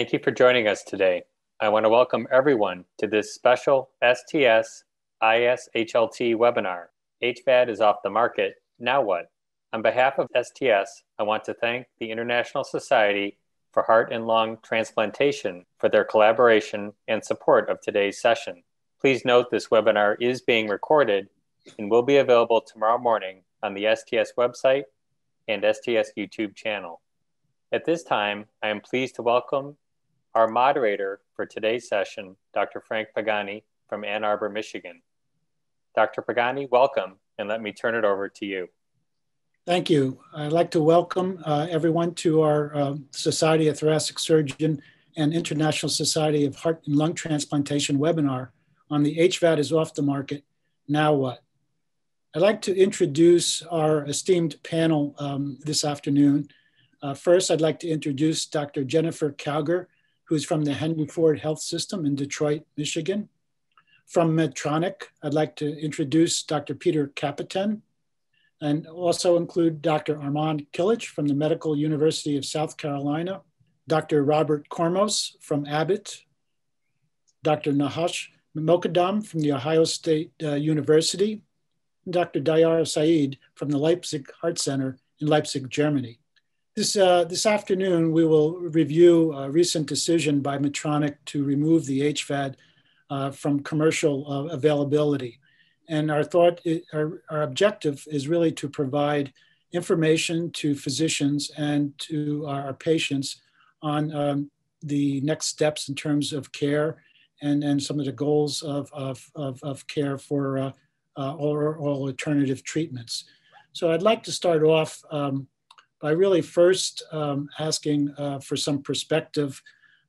Thank you for joining us today. I want to welcome everyone to this special STS ISHLT webinar. HVAD is off the market. Now what? On behalf of STS, I want to thank the International Society for Heart and Lung Transplantation for their collaboration and support of today's session. Please note this webinar is being recorded and will be available tomorrow morning on the STS website and STS YouTube channel. At this time, I am pleased to welcome our moderator for today's session, Dr. Frank Pagani from Ann Arbor, Michigan. Dr. Pagani, welcome, and let me turn it over to you. Thank you. I'd like to welcome uh, everyone to our uh, Society of Thoracic Surgeon and International Society of Heart and Lung Transplantation webinar on the HVAD is off the market. Now what? I'd like to introduce our esteemed panel um, this afternoon. Uh, first, I'd like to introduce Dr. Jennifer Cowger, who's from the Henry Ford Health System in Detroit, Michigan. From Medtronic, I'd like to introduce Dr. Pieter Kappetein and also include Dr. Arman Kilic from the Medical University of South Carolina, Dr. Robert Kormos from Abbott, Dr. Nahush Mokadam from the Ohio State uh, University, Dr. Diyar Saeed from the Leipzig Heart Center in Leipzig, Germany. This, uh, this afternoon, we will review a recent decision by Medtronic to remove the HVAD uh, from commercial uh, availability. And our thought, our, our objective is really to provide information to physicians and to our patients on um, the next steps in terms of care and, and some of the goals of, of, of, of care for uh, uh, all, all, alternative treatments. So I'd like to start off um, by really first um, asking uh, for some perspective.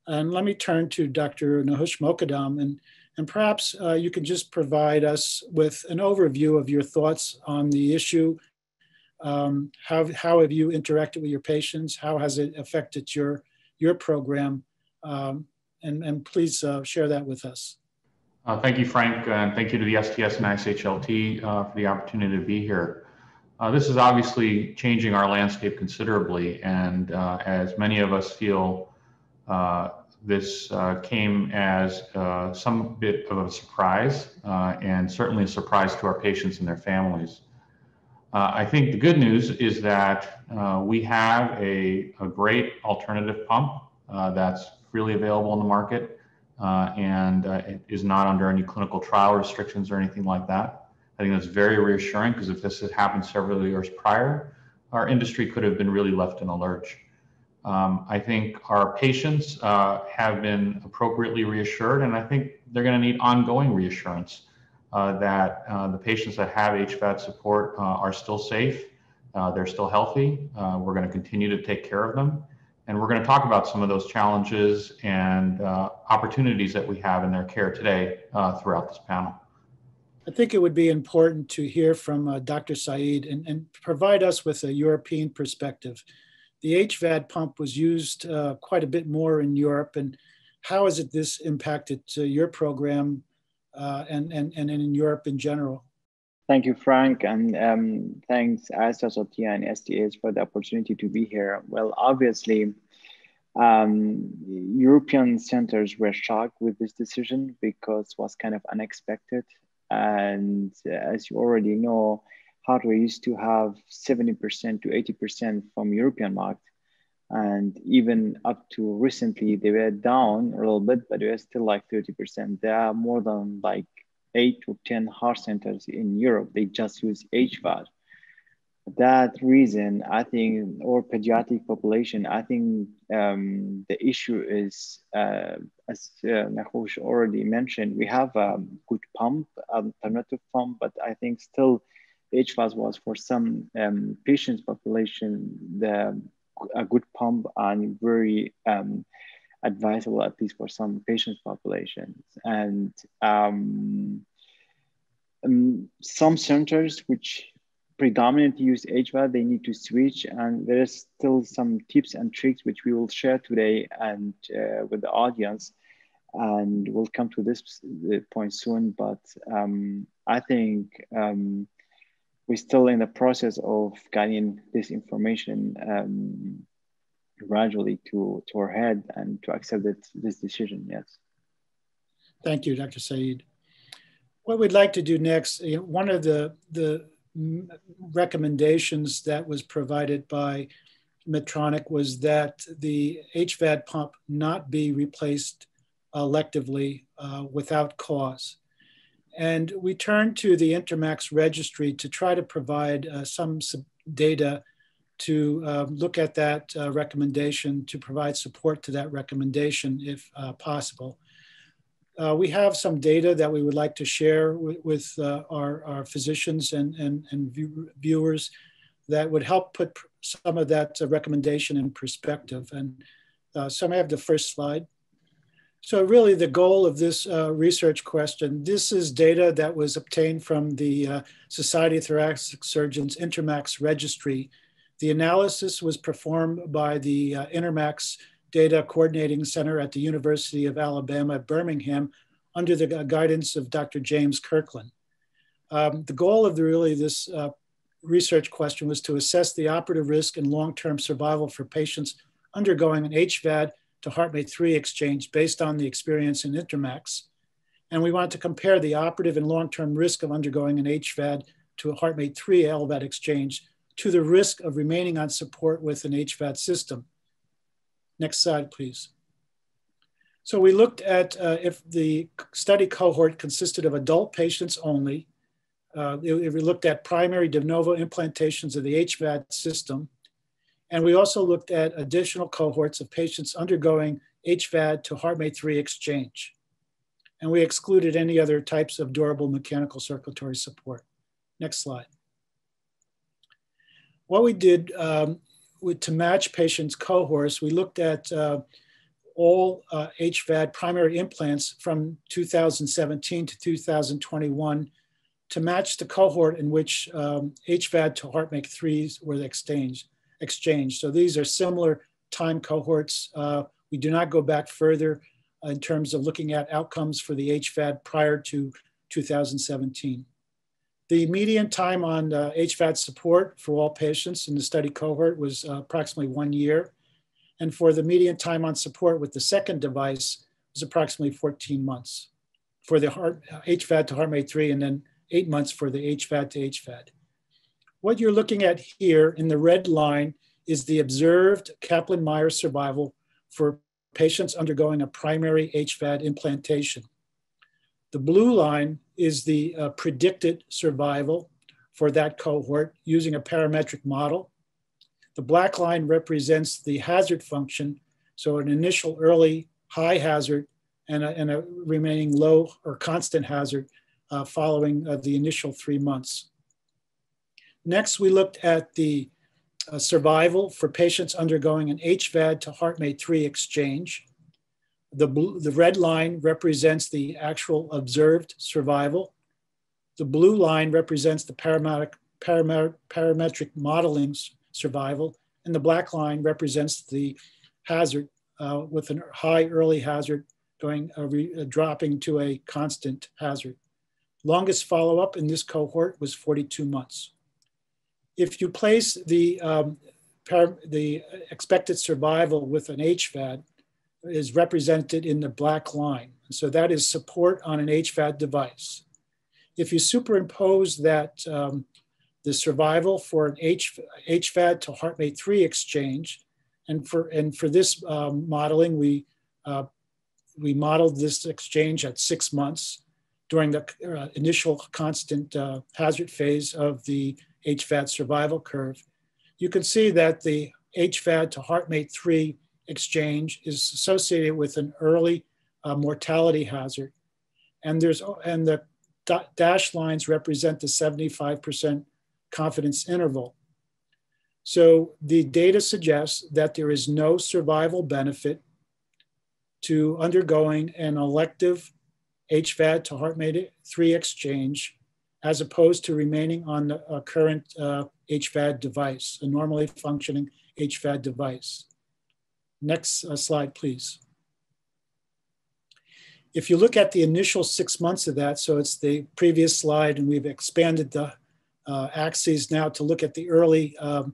And let me turn to Dr. Nahush Mokadam, and, and perhaps uh, you can just provide us with an overview of your thoughts on the issue. Um, how, how have you interacted with your patients? How has it affected your, your program? Um, and, and please uh, share that with us. Uh, thank you, Frank, and thank you to the STS and ISHLT uh, for the opportunity to be here. Uh, this is obviously changing our landscape considerably, and uh, as many of us feel, uh, this uh, came as uh, some bit of a surprise, uh, and certainly a surprise to our patients and their families. I think the good news is that we have a, a, great alternative pump that's freely available in the market, and it is not under any clinical trial restrictions or anything like that. I think that's very reassuring because if this had happened several years prior, our industry could have been really left in a lurch. Um, I think our patients uh, have been appropriately reassured, and I think they're going to need ongoing reassurance uh, that uh, the patients that have HVAD support uh, are still safe, uh, they're still healthy. Uh, we're going to continue to take care of them, and we're going to talk about some of those challenges and opportunities that we have in their care today throughout this panel. I think it would be important to hear from uh, Dr. Saeed and, and, provide us with a European perspective. The HVAD pump was used uh, quite a bit more in Europe, and how has it this impacted uh, your program uh, and, and, and in Europe in general? Thank you, Frank, and um, thanks Sotia and STS for the opportunity to be here. Well, obviously, um, European centers were shocked with this decision because it was kind of unexpected. And uh, as you already know, HeartWare used to have 70% to 80% from European market. And even up to recently, they were down a little bit, but they were still like 30%. There are more than like eight to 10 heart centers in Europe. They just use HVAD that reason, I think, or pediatric population, I think um, the issue is, uh, as uh, Nahush already mentioned, we have a good pump, alternative pump, but I think still HVAD was for some um, patients population the a good pump and very um, advisable at least for some patients populations. And um, um some centers which predominantly use HVAD, they need to switch. And there is still some tips and tricks which we will share today and uh, with the audience. And we'll come to this point soon. But um, I think um, we're still in the process of getting this information um, gradually to, to our head and to accept that, this decision, yes. Thank you, Dr. Saeed. What we'd like to do next, you know, one of the, the recommendations that was provided by Medtronic was that the HVAD pump not be replaced electively uh, without cause. And we turned to the Intermacs registry to try to provide uh, some data to uh, look at that uh, recommendation, to provide support to that recommendation if uh, possible. Uh, we have some data that we would like to share with, uh, our, our, physicians and, and, and view, viewers that would help put some of that recommendation in perspective. And so I have the first slide. So really the goal of this uh, research question, this is data that was obtained from the uh, Society of Thoracic Surgeons Intermacs registry. The analysis was performed by the uh, Intermacs Data Coordinating Center at the University of Alabama at Birmingham under the guidance of Dr. James Kirklin. Um, the goal of the, really this uh, research question was to assess the operative risk and long-term survival for patients undergoing an HVAD to HeartMate 3 exchange based on the experience in Intermacs. And we want to compare the operative and long-term risk of undergoing an HVAD to a HeartMate 3 LVAD exchange to the risk of remaining on support with an HVAD system. Next slide, please. So we looked at uh, if the study cohort consisted of adult patients only. Uh, we looked at primary de novo implantations of the HVAD system and we also looked at additional cohorts of patients undergoing HVAD to HeartMate 3 exchange. And we excluded any other types of durable mechanical circulatory support. Next slide. What we did um, with, to match patients' cohorts, we looked at uh, all uh, HVAD primary implants from 2017 to 2021 to match the cohort in which um, HVAD to HeartMate 3s were exchanged exchange. So these are similar time cohorts. Uh, we do not go back further in terms of looking at outcomes for the HVAD prior to 2017. The median time on uh, support for all patients in the study cohort was uh, approximately one year. And for the median time on support with the second device was approximately 14 months for the heart, HVAD to HeartMate 3 and then eight months for the HVAD to HVAD. What you're looking at here in the red line is the observed Kaplan-Meier survival for patients undergoing a primary HVAD implantation. The blue line is the uh, predicted survival for that cohort using a parametric model. The black line represents the hazard function, so an initial early high hazard and a, and a remaining low or constant hazard uh, following uh, the initial three months. Next, we looked at the uh, survival for patients undergoing an HVAD to HeartMate 3 exchange. The, blue, the red line represents the actual observed survival. The blue line represents the parametric, parametric, parametric modeling survival. And the black line represents the hazard uh, with a high early hazard going uh, re, uh, dropping to a constant hazard. Longest follow-up in this cohort was 42 months if you place the, um, the expected survival with an HVAD is represented in the black line. So that is support on an HVAD device. If you superimpose that, um, the survival for an H, HVAD to HeartMate 3 exchange, and for, and for this um, modeling, we, uh, we modeled this exchange at six months during the uh, initial constant uh, hazard phase of the HVAD survival curve, you can see that the HVAD to HeartMate 3 exchange is associated with an early uh, mortality hazard. And, there's, and the dashed lines represent the 75% confidence interval. So the data suggests that there is no survival benefit to undergoing an elective HVAD to HeartMate 3 exchange as opposed to remaining on the uh, current uh, HVAD device, a normally functioning HVAD device. Next uh, slide, please. If you look at the initial six months of that, so it's the previous slide, and we've expanded the uh, axes now to look at the early um,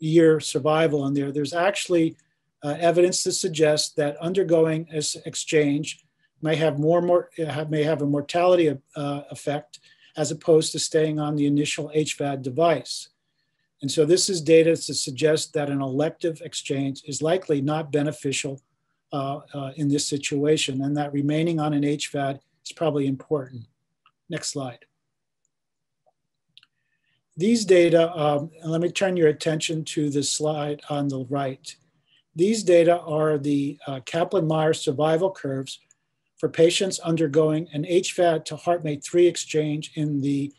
year survival in there. There's actually uh, evidence to suggest that undergoing this exchange may have more, more may have a mortality uh, effect as opposed to staying on the initial HVAD device. And so this is data to suggest that an elective exchange is likely not beneficial uh, uh, in this situation and that remaining on an HVAD is probably important. Next slide. These data, um, let me turn your attention to the slide on the right. These data are the uh, Kaplan-Meier survival curves for patients undergoing an HVAD to HeartMate 3 exchange in the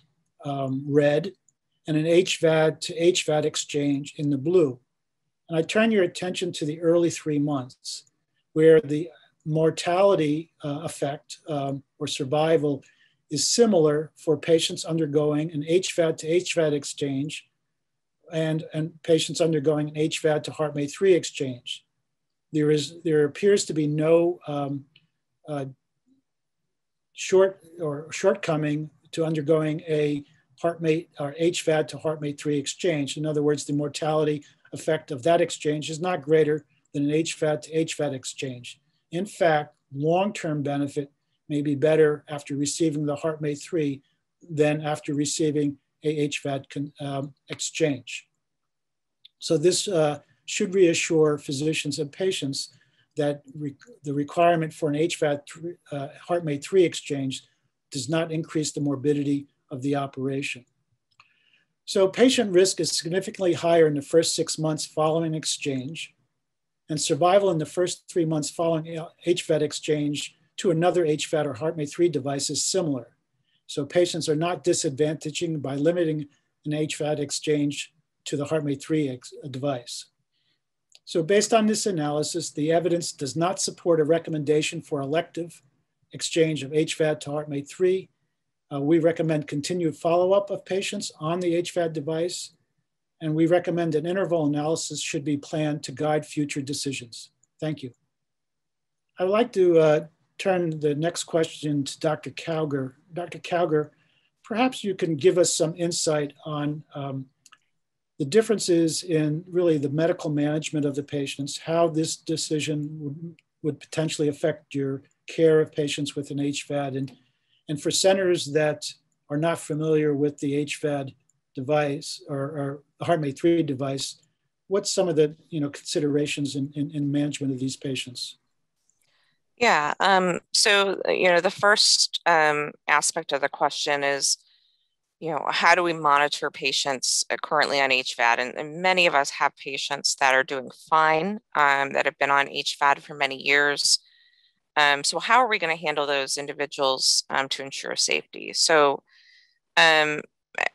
um, red and an HVAD to HVAD exchange in the blue. And I turn your attention to the early three months, where the mortality uh, effect um, or survival is similar for patients undergoing an HVAD to HVAD exchange and, and patients undergoing an HVAD to HeartMate 3 exchange. There, is, there appears to be no um, uh, short or shortcoming to undergoing a HeartMate or HVAD to HeartMate 3 exchange. In other words, the mortality effect of that exchange is not greater than an HVAD to HVAD exchange. In fact, long-term benefit may be better after receiving the HeartMate 3 than after receiving a HVAD um, exchange. So this uh, should reassure physicians and patients that re the requirement for an HVAD uh, HeartMate 3 exchange does not increase the morbidity of the operation. So patient risk is significantly higher in the first six months following exchange, and survival in the first three months following HVAD exchange to another HVAD or HeartMate 3 device is similar. So patients are not disadvantaging by limiting an HVAD exchange to the HeartMate 3 uh, device. So based on this analysis, the evidence does not support a recommendation for elective exchange of HVAD to HeartMate 3. Uh, we recommend continued follow-up of patients on the HVAD device, and we recommend an interval analysis should be planned to guide future decisions. Thank you. I would like to uh, turn the next question to Dr. Cowger. Dr. Cowger, perhaps you can give us some insight on um, the differences in really the medical management of the patients, how this decision would, would potentially affect your care of patients with an HVAD. And, and for centers that are not familiar with the HVAD device or, or the HeartMate 3 device, what's some of the you know, considerations in, in, in management of these patients? Yeah. Um, so, you know, the first um, aspect of the question is, you know, how do we monitor patients uh, currently on HVAD? And, and, many of us have patients that are doing fine, um, that have been on HVAD for many years. Um, so, how are we going to handle those individuals um, to ensure safety? So, um,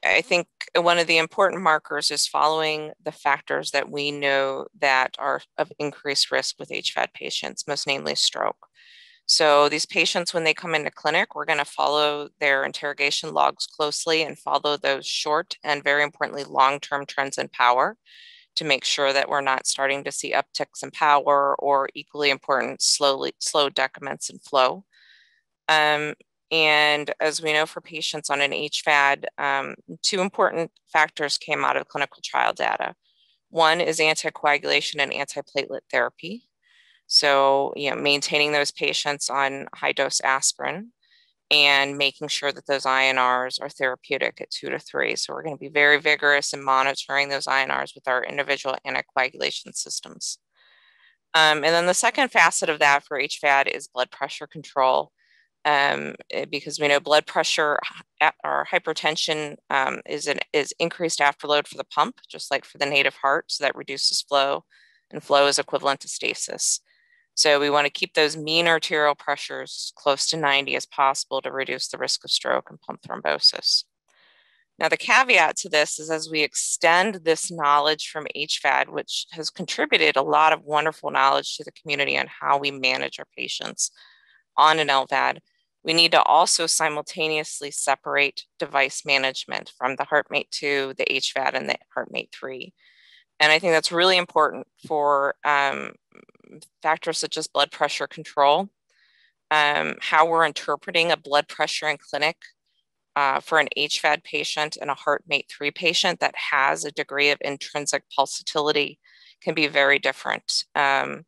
I think one of the important markers is following the factors that we know that are of increased risk with HVAD patients, most namely stroke. So these patients, when they come into clinic, we're going to follow their interrogation logs closely and follow those short and very importantly, long-term trends in power to make sure that we're not starting to see upticks in power or equally important, slowly slow decrements in flow. Um, and as we know for patients on an HVAD, um, two important factors came out of clinical trial data. One is anticoagulation and antiplatelet therapy. So, you know, maintaining those patients on high dose aspirin and making sure that those INRs are therapeutic at two to three. So, we're going to be very vigorous in monitoring those INRs with our individual anticoagulation systems. Um, and then the second facet of that for HVAD is blood pressure control. Um, eh, because we know blood pressure or hypertension um, is, an, is increased afterload for the pump, just like for the native heart. So that reduces flow, and flow is equivalent to stasis. So we want to keep those mean arterial pressures close to 90 as possible to reduce the risk of stroke and pump thrombosis. Now, the caveat to this is as we extend this knowledge from HVAD, which has contributed a lot of wonderful knowledge to the community on how we manage our patients on an LVAD, we need to also simultaneously separate device management from the HeartMate 2, the HVAD, and the HeartMate 3. And I think that's really important for um, factors such as blood pressure control, um, how we're interpreting a blood pressure in clinic uh, for an HVAD patient and a HeartMate 3 patient that has a degree of intrinsic pulsatility can be very different. Um,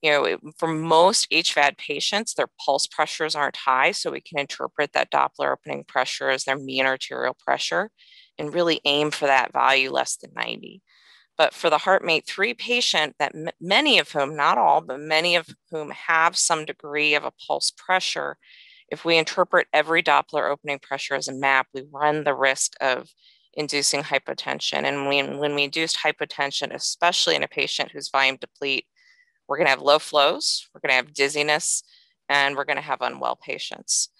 you know, for most HVAD patients, their pulse pressures aren't high, so we can interpret that Doppler opening pressure as their mean arterial pressure and really aim for that value less than 90. But for the HeartMate 3 patient, that m- many of whom, not all, but many of whom have some degree of a pulse pressure, if we interpret every Doppler opening pressure as a map, we run the risk of inducing hypotension. And when, when we induce hypotension, especially in a patient who's volume deplete, we're going to have low flows, we're going to have dizziness, and we're going to have unwell patients.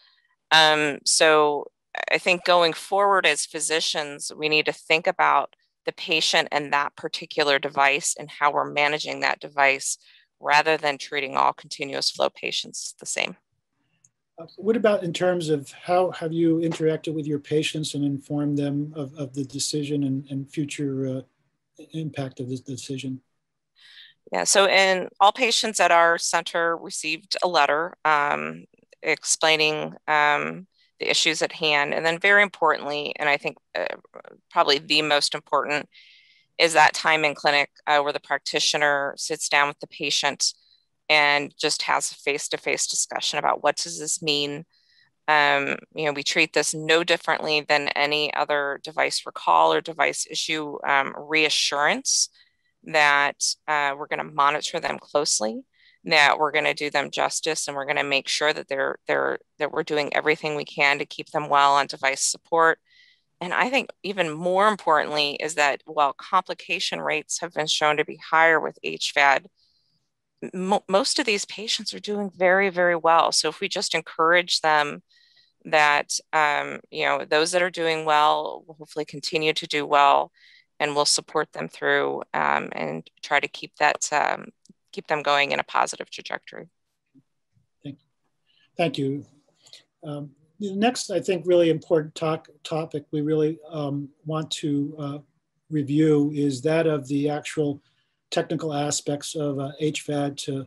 Um, so I think going forward as physicians, we need to think about the patient and that particular device and how we're managing that device rather than treating all continuous flow patients the same. What about in terms of how have you interacted with your patients and informed them of, of the decision and, and future uh, impact of this decision? Yeah, so in all patients at our center received a letter um, explaining um, the issues at hand. And then, very importantly, and I think uh, probably the most important, is that time in clinic uh, where the practitioner sits down with the patient and just has a face-to-face discussion about what does this mean um, you know we treat this no differently than any other device recall or device issue um, reassurance that uh, we're going to monitor them closely that we're going to do them justice and we're going to make sure that they're they're that we're doing everything we can to keep them well on device support. And i think even more importantly is that while complication rates have been shown to be higher with hvad mo- most of these patients are doing very very well. So if we just encourage them that um, you know those that are doing well will hopefully continue to do well and we'll support them through um, and try to keep that um, keep them going in a positive trajectory. Thank you. Thank you. Um, the next, I think, really important talk, topic we really um, want to uh, review is that of the actual technical aspects of uh, HVAD to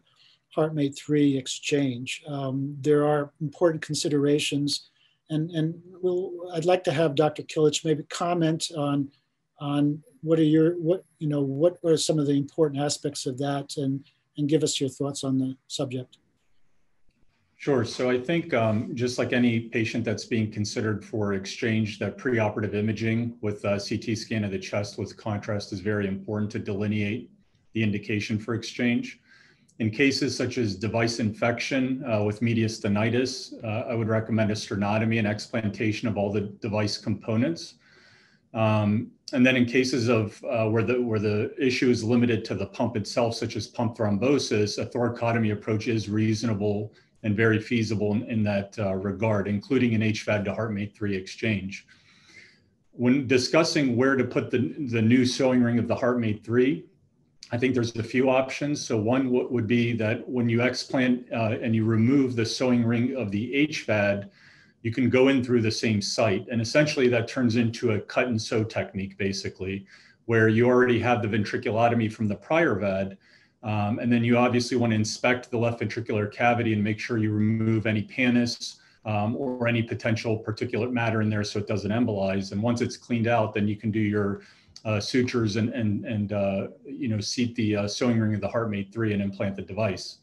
HeartMate 3 exchange. Um, there are important considerations, and, and we'll, I'd like to have Dr. Kilic maybe comment on, on what are your, what, you know, what are some of the important aspects of that and and give us your thoughts on the subject. Sure. So I think um, just like any patient that's being considered for exchange, that preoperative imaging with a CT scan of the chest with contrast is very important to delineate the indication for exchange. In cases such as device infection uh, with mediastinitis, uh, I would recommend a sternotomy and explantation of all the device components. Um, and then in cases of uh, where the where the issue is limited to the pump itself, such as pump thrombosis, a thoracotomy approach is reasonable and very feasible in, in that uh, regard, including an HVAD to HeartMate 3 exchange. When discussing where to put the, the new sewing ring of the HeartMate 3, I think there's a few options. So one would be that when you explant uh, and you remove the sewing ring of the HVAD, you can go in through the same site. And essentially that turns into a cut and sew technique, basically, where you already have the ventriculotomy from the prior VAD. Um, and then you obviously want to inspect the left ventricular cavity and make sure you remove any pannus um, or any potential particulate matter in there so it doesn't embolize. And once it's cleaned out, then you can do your uh, sutures and, and, and uh, you know, seat the uh, sewing ring of the HeartMate 3 and implant the device.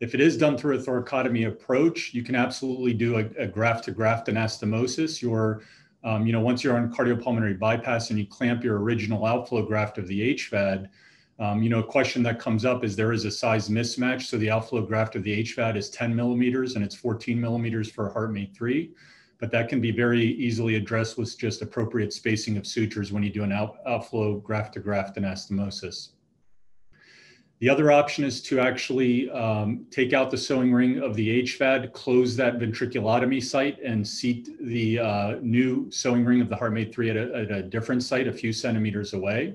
If it is done through a thoracotomy approach, you can absolutely do a, graft to graft anastomosis. Your, um, you know, once you're on cardiopulmonary bypass and you clamp your original outflow graft of the HVAD, um, you know, a question that comes up is there is a size mismatch. So the outflow graft of the HVAD is 10 millimeters and it's 14 millimeters for a HeartMate 3. But that can be very easily addressed with just appropriate spacing of sutures when you do an out, outflow graft to graft anastomosis. The other option is to actually um, take out the sewing ring of the HVAD, close that ventriculotomy site, and seat the uh, new sewing ring of the HeartMate 3 at a, at a different site a few centimeters away.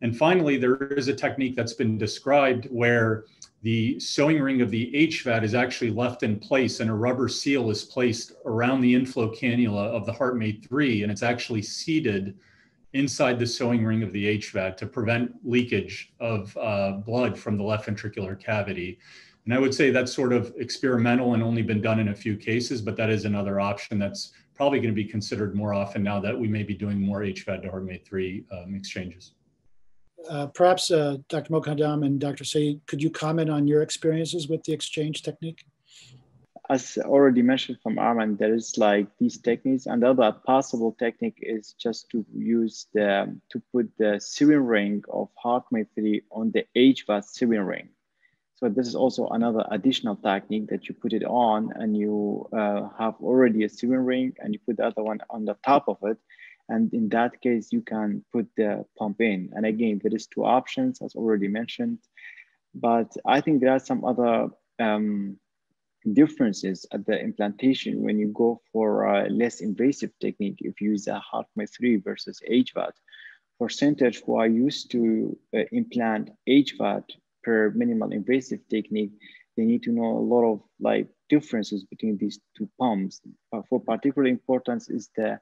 And finally, there is a technique that's been described where the sewing ring of the HVAD is actually left in place and a rubber seal is placed around the inflow cannula of the HeartMate 3, and it's actually seated inside the sewing ring of the HVAD to prevent leakage of uh, blood from the left ventricular cavity. And I would say that's sort of experimental and only been done in a few cases, but that is another option that's probably going to be considered more often now that we may be doing more HVAD to HeartMate 3 um, exchanges. Uh, perhaps uh, Dr. Mokadam and Dr. Saeed, could you comment on your experiences with the exchange technique? As already mentioned from Arman, there is like these techniques. and the other possible technique is just to use the, to put the sewing ring of HeartMate 3 on the HVAD sewing ring. So this is also another additional technique that you put it on and you uh, have already a sewing ring and you put the other one on the top of it. And in that case, you can put the pump in. And again, there is two options as already mentioned, but I think there are some other um, differences at the implantation when you go for a less invasive technique, if you use a HeartMate 3 versus HVAD. For centers who are used to uh, implant HVAD per minimal invasive technique, they need to know a lot of like differences between these two pumps. But for particular importance is the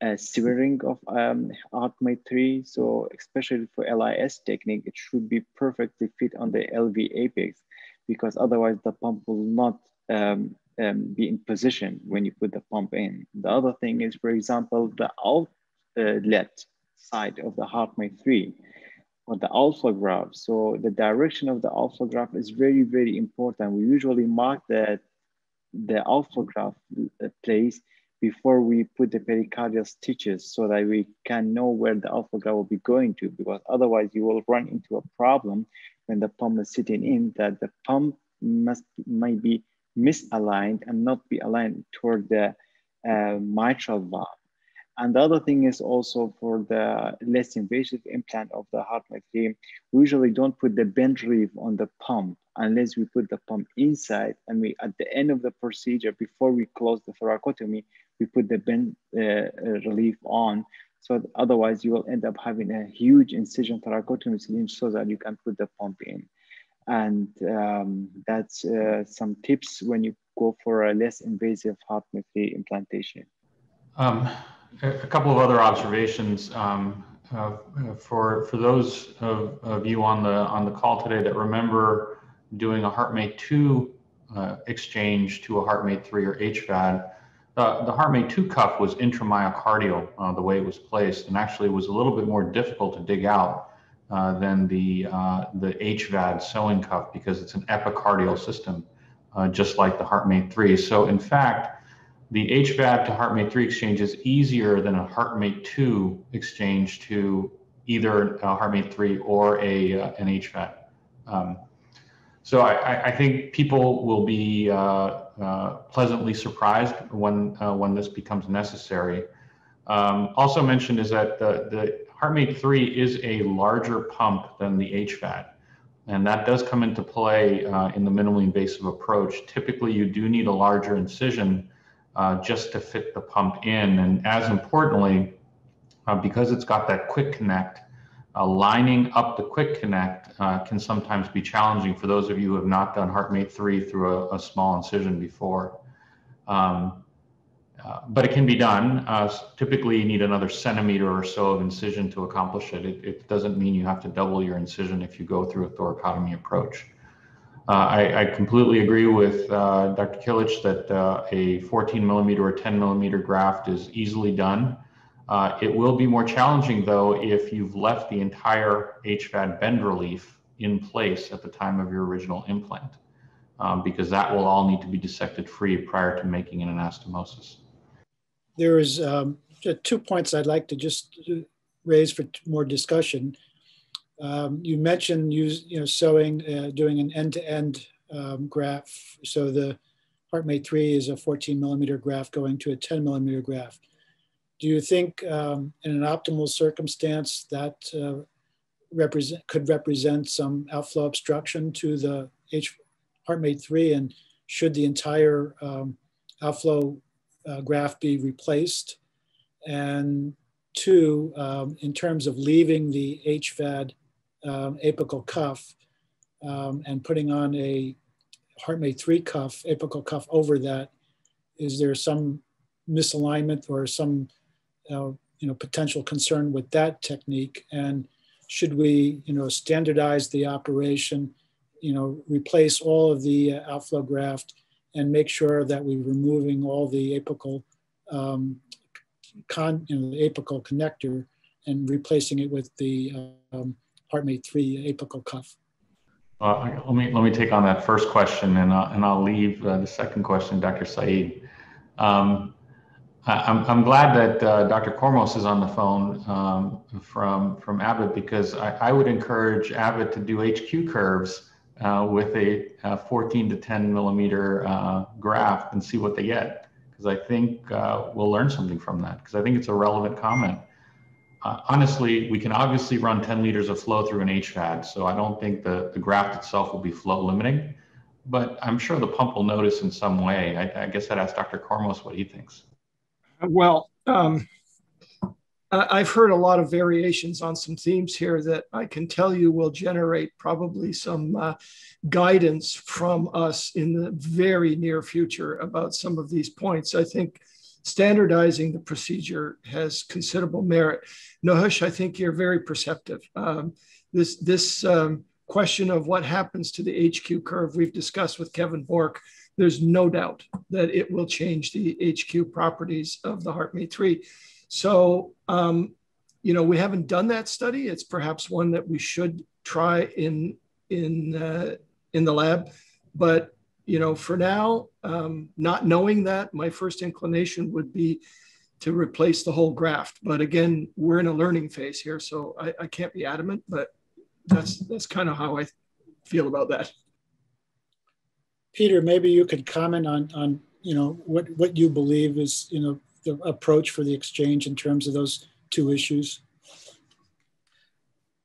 uh, sewing of um, HeartMate 3. So especially for LIS technique, it should be perfectly fit on the LV apex because otherwise the pump will not um, um, be in position when you put the pump in. The other thing is, for example, the outlet side of the HeartMate 3 or the outflow graft. So the direction of the outflow graft is very, very important. We usually mark the, the outflow graft uh, place before we put the pericardial stitches so that we can know where the outflow graft will be going to, because otherwise you will run into a problem when the pump is sitting in that the pump must might be misaligned and not be aligned toward the uh, mitral valve. And the other thing is also for the less invasive implant of the heart machine, we usually don't put the bend relief on the pump unless we put the pump inside and we, at the end of the procedure, before we close the thoracotomy, we put the bend uh relief on. So otherwise you will end up having a huge incision thoracotomy syringe so that you can put the pump in. And um, that's uh, some tips when you go for a less invasive heart machine implantation. Um, a couple of other observations um, uh, for for those of, of, you on the on the call today that remember doing a HeartMate 2 uh, exchange to a HeartMate 3 or HVAD. The, the HeartMate 2 cuff was intramyocardial uh, the way it was placed and actually was a little bit more difficult to dig out uh, than the, uh, the HVAD sewing cuff because it's an epicardial system, uh, just like the HeartMate 3. So in fact, the HVAD to HeartMate 3 exchange is easier than a HeartMate 2 exchange to either a HeartMate 3 or a, uh, an HVAD. Um, so I, I, think people will be uh, uh, pleasantly surprised when, when this becomes necessary. Um, also mentioned is that the, the HeartMate 3 is a larger pump than the HVAD. And that does come into play uh, in the minimally invasive approach. Typically, you do need a larger incision uh, just to fit the pump in. And as importantly, uh, because it's got that quick connect, uh, lining up the quick connect uh, can sometimes be challenging for those of you who have not done HeartMate 3 through a, a small incision before. Um, uh, but it can be done. Uh, typically, you need another centimeter or so of incision to accomplish it. it. It doesn't mean you have to double your incision if you go through a thoracotomy approach. Uh, I, I, completely agree with uh, Dr. Kilic that uh, a 14 millimeter or 10 millimeter graft is easily done. It will be more challenging though if you've left the entire HVAD bend relief in place at the time of your original implant, um, because that will all need to be dissected free prior to making an anastomosis. There is um, two points I'd like to just raise for more discussion. Um, you mentioned use, you know, sewing, uh, doing an end-to-end um, graft. So the HeartMate 3 is a 14 millimeter graft going to a 10 millimeter graft. Do you think um, in an optimal circumstance that uh, represent, could represent some outflow obstruction to the H HeartMate 3 and should the entire um, outflow uh, graft be replaced? And two, um, in terms of leaving the HVAD um, apical cuff um, and putting on a HeartMate 3 cuff, apical cuff over that, is there some misalignment or some uh, you know, potential concern with that technique? And should we you know, standardize the operation, you know, replace all of the uh, outflow graft and make sure that we're removing all the apical, um, con, you know, the apical connector and replacing it with the um, HeartMate 3 apical cuff. Uh, let me let me take on that first question, and I'll, and I'll leave uh, the second question, Dr. Saeed. Um, I'm, I'm glad that uh, Dr. Kormos is on the phone um, from from Abbott because I, I, would encourage Abbott to do HQ curves uh, with a, a, 14 to 10 millimeter uh, graft and see what they get because I think uh, we'll learn something from that because I think it's a relevant comment uh, honestly, we can obviously run 10 liters of flow through an HVAD, so I don't think the, the graft itself will be flow limiting, but I'm sure the pump will notice in some way. I, I guess I'd ask Dr. Kormos what he thinks. Well, um, I've heard a lot of variations on some themes here that I can tell you will generate probably some uh, guidance from us in the very near future about some of these points. I think standardizing the procedure has considerable merit. Nahush, I think you're very perceptive. Um, this this um, question of what happens to the HQ curve we've discussed with Kevin Bourque, there's no doubt that it will change the HQ properties of the HeartMate 3. So, um, you know, we haven't done that study. It's perhaps one that we should try in in uh, in the lab, but you know, for now, um, not knowing that, my first inclination would be to replace the whole graft. But again, we're in a learning phase here, so I, I can't be adamant, but that's that's kind of how I feel about that. Peter, maybe you could comment on on you know what what you believe is you know the approach for the exchange in terms of those two issues.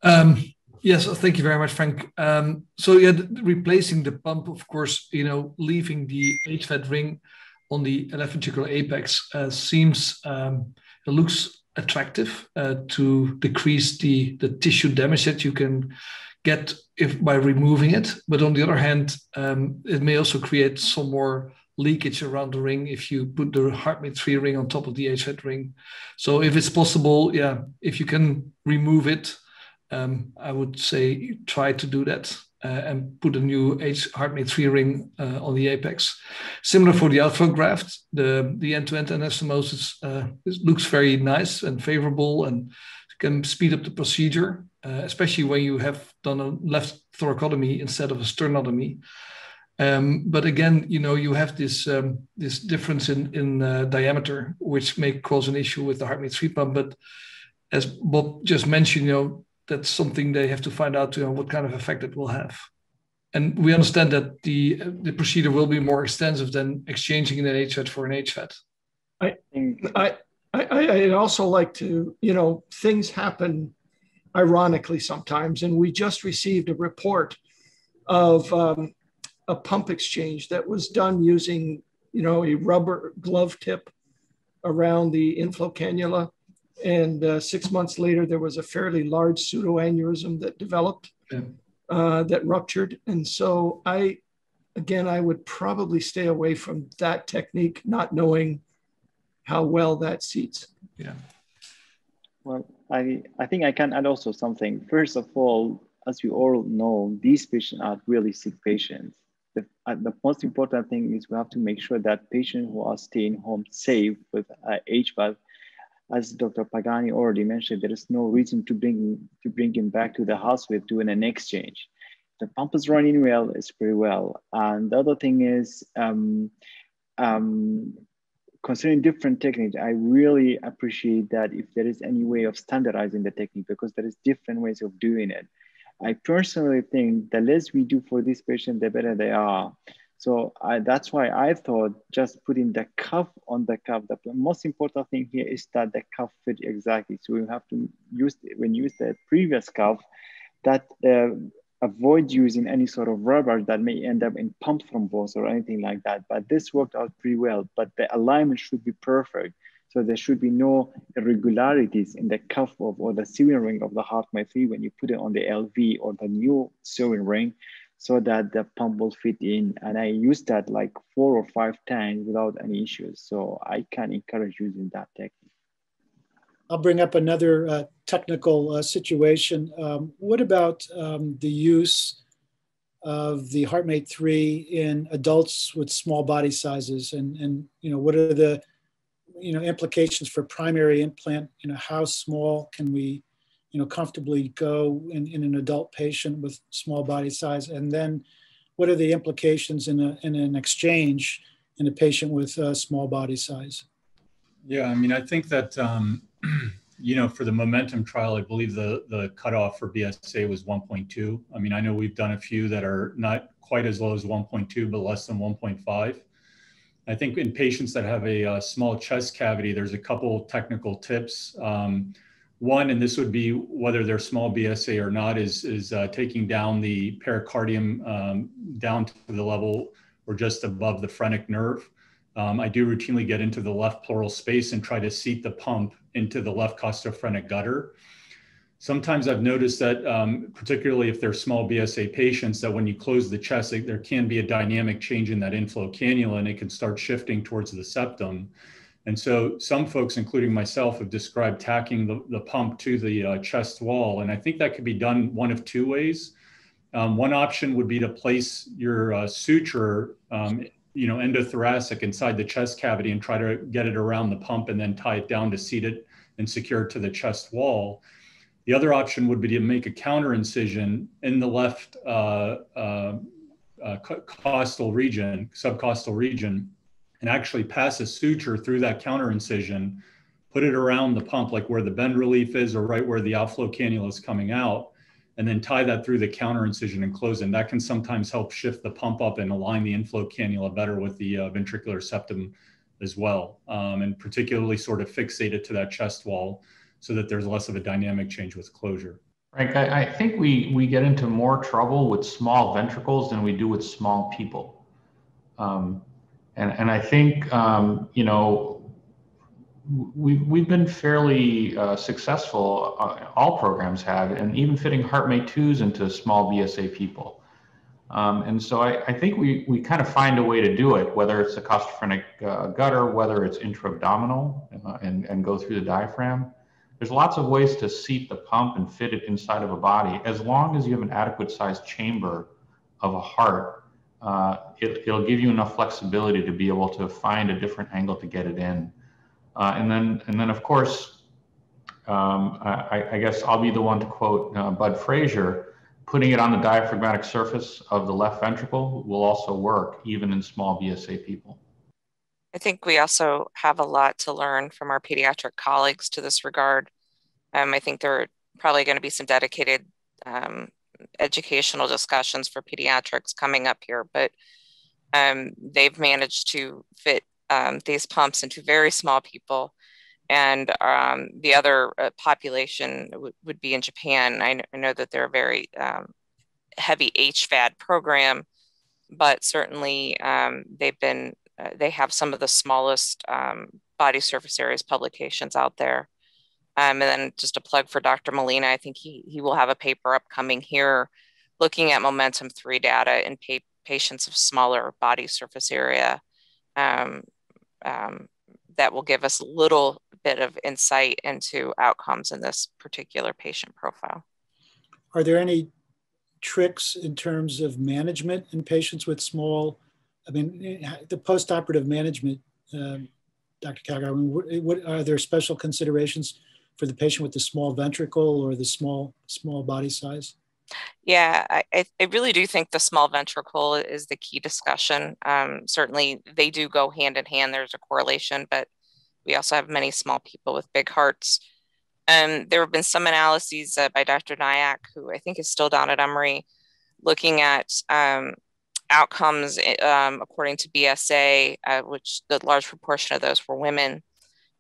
Um, Yes, thank you very much, Frank. Um, so yeah, replacing the pump, of course, you know, leaving the HVAD ring on the left ventricular apex uh, seems um, it looks attractive uh, to decrease the the tissue damage that you can get if by removing it. But on the other hand, um, it may also create some more leakage around the ring if you put the HeartMate 3 ring on top of the HVAD ring. So if it's possible, yeah, if you can remove it um, I would say try to do that uh, and put a new H HeartMate 3 ring uh, on the apex. Similar for the outflow graft, the, the end-to-end anastomosis uh, looks very nice and favorable and can speed up the procedure, uh, especially when you have done a left thoracotomy instead of a sternotomy. Um, but again, you know, you have this um, this difference in in uh, diameter, which may cause an issue with the HeartMate 3 pump. But as Bob just mentioned, you know, that's something they have to find out you know, what kind of effect it will have. And we understand that the the procedure will be more extensive than exchanging an HVAD for an HVAD. I, I, I, I'd also like to, you know, things happen ironically sometimes. And we just received a report of um, a pump exchange that was done using, you know, a rubber glove tip around the inflow cannula and uh, six months later, there was a fairly large pseudoaneurysm that developed yeah. uh, that ruptured. And so I, again, I would probably stay away from that technique, not knowing how well that seats. Yeah. Well, I, I think I can add also something. First of all, as we all know, these patients are really sick patients. The, uh, the most important thing is we have to make sure that patients who are staying home safe with uh, HVAD as Dr. Pagani already mentioned, there is no reason to bring to bring him back to the hospital doing an exchange. The pump is running well, it's pretty well. And the other thing is, um, um, considering different techniques, I really appreciate that if there is any way of standardizing the technique because there is different ways of doing it. I personally think the less we do for this patient, the better they are. So I, that's why I thought just putting the cuff on the cuff. The most important thing here is that the cuff fit exactly. So you have to use when you use the previous cuff, that uh, avoid using any sort of rubber that may end up in pump thrombus or anything like that. But this worked out pretty well. But the alignment should be perfect. So there should be no irregularities in the cuff of or the sewing ring of the HeartMate 3 when you put it on the LV or the new sewing ring so that the pump will fit in. And I used that like four or five times without any issues. So I can encourage using that technique. I'll bring up another uh, technical uh, situation. Um, what about um, the use of the HeartMate 3 in adults with small body sizes? And, and you know, what are the you know, implications for primary implant? You know, how small can we you know, comfortably go in, in an adult patient with small body size? And then what are the implications in, a, in an exchange in a patient with a small body size? Yeah, I mean, I think that, um, you know, for the momentum trial, I believe the, the cutoff for BSA was 1.2. I mean, I know we've done a few that are not quite as low as 1.2, but less than 1.5. I think in patients that have a, a, small chest cavity, there's a couple technical tips. Um, one, and this would be whether they're small BSA or not, is, is uh, taking down the pericardium um, down to the level or just above the phrenic nerve. Um, I do routinely get into the left pleural space and try to seat the pump into the left costophrenic gutter. Sometimes I've noticed that, um, particularly if they're small BSA patients, that when you close the chest, there can be a dynamic change in that inflow cannula and it can start shifting towards the septum. And so some folks, including myself, have described tacking the, the pump to the uh, chest wall. And I think that could be done one of two ways. Um, one option would be to place your uh, suture, um, you know, endothoracic inside the chest cavity and try to get it around the pump and then tie it down to seat it and secure it to the chest wall. The other option would be to make a counter incision in the left uh, uh, uh costal region, subcostal region, and actually pass a suture through that counter incision, put it around the pump, like where the bend relief is or right where the outflow cannula is coming out, and then tie that through the counter incision and close. And that can sometimes help shift the pump up and align the inflow cannula better with the uh, ventricular septum as well, um, and particularly sort of fixate it to that chest wall so that there's less of a dynamic change with closure. Frank, I, I think we, we get into more trouble with small ventricles than we do with small people. Um, and, and I think, um, you know, we, we've been fairly uh, successful, uh, all programs have, and even fitting HeartMate 2s into small BSA people. Um, and so I, I, think we, we kind of find a way to do it, whether it's a costophrenic uh, gutter, whether it's intra-abdominal uh, and, and go through the diaphragm. There's lots of ways to seat the pump and fit it inside of a body, as long as you have an adequate sized chamber of a heart uh, it, will give you enough flexibility to be able to find a different angle to get it in. Uh, and then, and then of course, um, I, I, guess I'll be the one to quote uh, Bud Frazier, putting it on the diaphragmatic surface of the left ventricle will also work even in small BSA people. I think we also have a lot to learn from our pediatric colleagues to this regard. Um, I think there are probably going to be some dedicated um, educational discussions for pediatrics coming up here, but um, they've managed to fit um, these pumps into very small people. And um, the other uh, population w- would be in Japan. I, kn- I know that they're a very um, heavy HVAD program, but certainly they've been, uh, they have some of the smallest um, body surface areas publications out there. Um, and then just a plug for Dr. Molina, I think he, he will have a paper upcoming here looking at momentum three data in pa- patients of smaller body surface area. Um, um, that will give us a little bit of insight into outcomes in this particular patient profile. Are there any tricks in terms of management in patients with small, I mean, the postoperative management, um, Dr. Cowger, I mean, what, what, are there special considerations for the patient with the small ventricle or the small small body size? Yeah, I, I really do think the small ventricle is the key discussion. Um, certainly, they do go hand in hand. There's a correlation, but we also have many small people with big hearts. Um, there have been some analyses uh, by Dr. Nayak, who I think is still down at Emory, looking at um, outcomes eh, um, according to BSA, uh, which the large proportion of those were women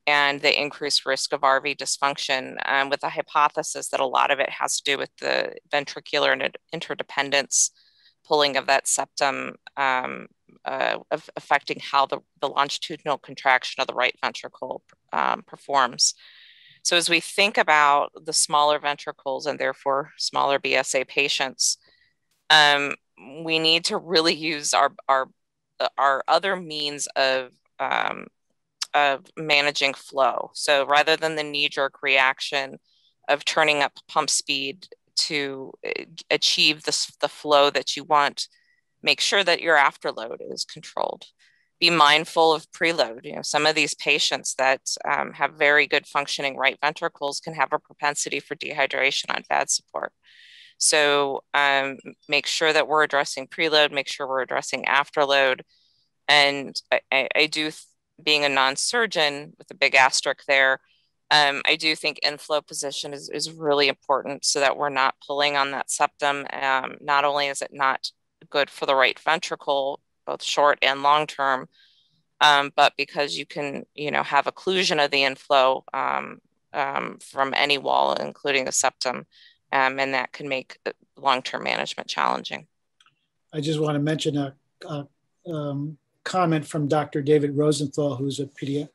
and the increased risk of RV dysfunction, um, with the hypothesis that a lot of it has to do with the ventricular interdependence pulling of that septum um, uh, of affecting how the, the, longitudinal contraction of the right ventricle um, performs. So, as we think about the smaller ventricles and therefore smaller BSA patients, um, we need to really use our, our, our other means of um, of managing flow. So rather than the knee jerk reaction of turning up pump speed to uh, achieve this, the flow that you want, make sure that your afterload is controlled. be mindful of preload. You know, some of these patients that um, have very good functioning right ventricles can have a propensity for dehydration on VAD support. So um, make sure that we're addressing preload, make sure we're addressing afterload. And I, I do, being a non-surgeon with a big asterisk there, um, I do think inflow position is, is really important so that we're not pulling on that septum. Um, not only is it not good for the right ventricle, both short and long term, um, but because you can, you know, have occlusion of the inflow um, um, from any wall, including the septum, um, and that can make long term management challenging. I just want to mention a, a comment from Dr. David Rosenthal, who's a pedi-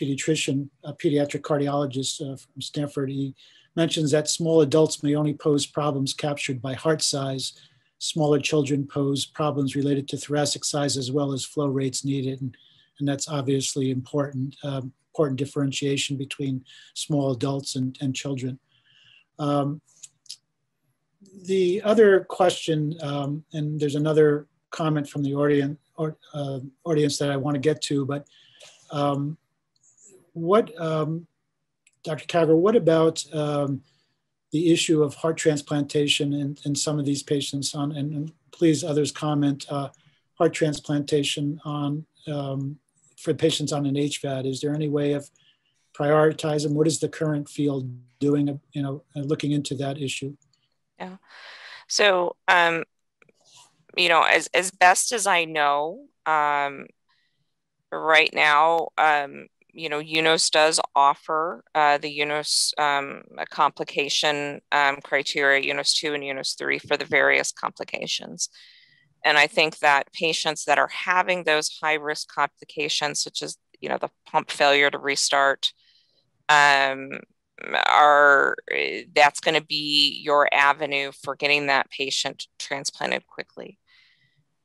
pediatrician, a pediatric cardiologist uh, from Stanford. He mentions that small adults may only pose problems captured by heart size. Smaller children pose problems related to thoracic size as well as flow rates needed. And, and that's obviously important, um, important differentiation between small adults and, and children. Um, the other question, um, and there's another comment from the audience, or, uh, audience that I want to get to, but um, what, um, Dr. Carver, what about um, the issue of heart transplantation in, in some of these patients on, and, and please others comment, uh, heart transplantation on, um, for patients on an HVAD? Is there any way of prioritizing? What is the current field doing, you know, looking into that issue? Yeah. So, um, you know, as, as best as I know, um, right now, um, you know, UNOS does offer uh, the UNOS um, complication um, criteria, UNOS 2 and UNOS 3 for the various complications. And I think that patients that are having those high risk complications, such as, you know, the pump failure to restart, um, are that's going to be your avenue for getting that patient transplanted quickly